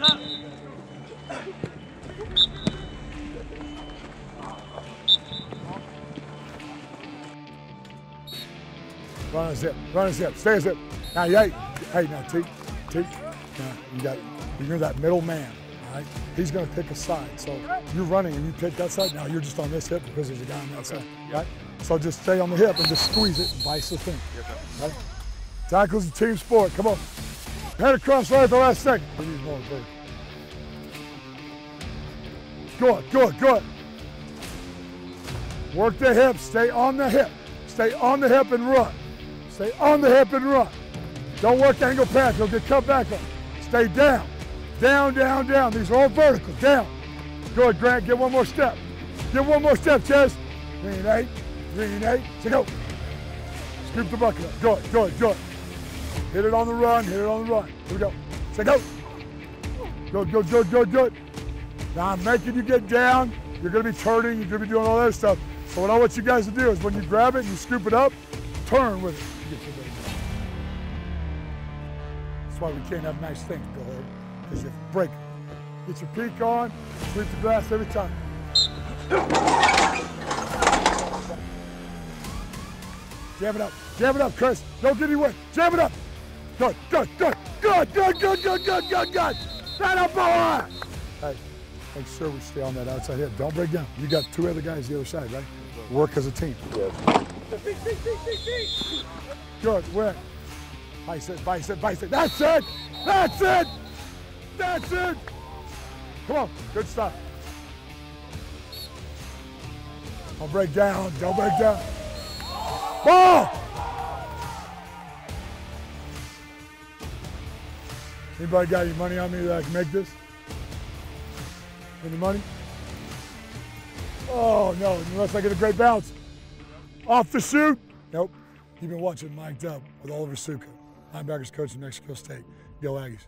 Run and zip, run and zip, stay zip. Now, hey, hey, now, T, T, now, you got, you're that middle man, all right? He's gonna pick a side, so you're running and you pick that side, now you're just on this hip because there's a guy on that side, right? So just stay on the hip and just squeeze it and vice the thing, right? Tackle's a team sport, come on. Head across right at the last second. More bird. Good, good, good. Work the hip. Stay on the hip. Stay on the hip and run. Stay on the hip and run. Don't work angle pass. You'll get cut back on. Stay down. Down, down, down. These are all vertical. Down. Good, Grant. Get one more step. Get one more step, Chaz. Three and eight. Three and eight. So go. Scoop the bucket up. Good, good, good. Hit it on the run. Hit it on the run. Here we go. Say go. Good, good, good, good, good. Now I'm making you get down. You're to be turning. You're to be doing all that stuff. So what I want you guys to do is when you grab it and you scoop it up, turn with it. That's why we can't have nice things, Bill Hood, because you break it. Get your peak on, sweep the grass every time. Jam it up. Jam it up, Chris. Don't get anywhere. Jam it up. Good, good, good, good, good, good, good, good, good, good. That up, boy. Hey, make sure we stay on that outside hip. Don't break down. You got two other guys the other side, right? Work as a team. Good, win. Bicep, bicep, bicep. That's it. That's it. That's it. Come on, good stuff. Don't break down. Don't break down. Ball! Anybody got any money on me that I can make this? Any money? Oh no, unless I get a great bounce. Off the shoot. Nope. You've been watching Mic'd Up with Oliver Soukup, linebackers coach of Mexico State. Go Aggies.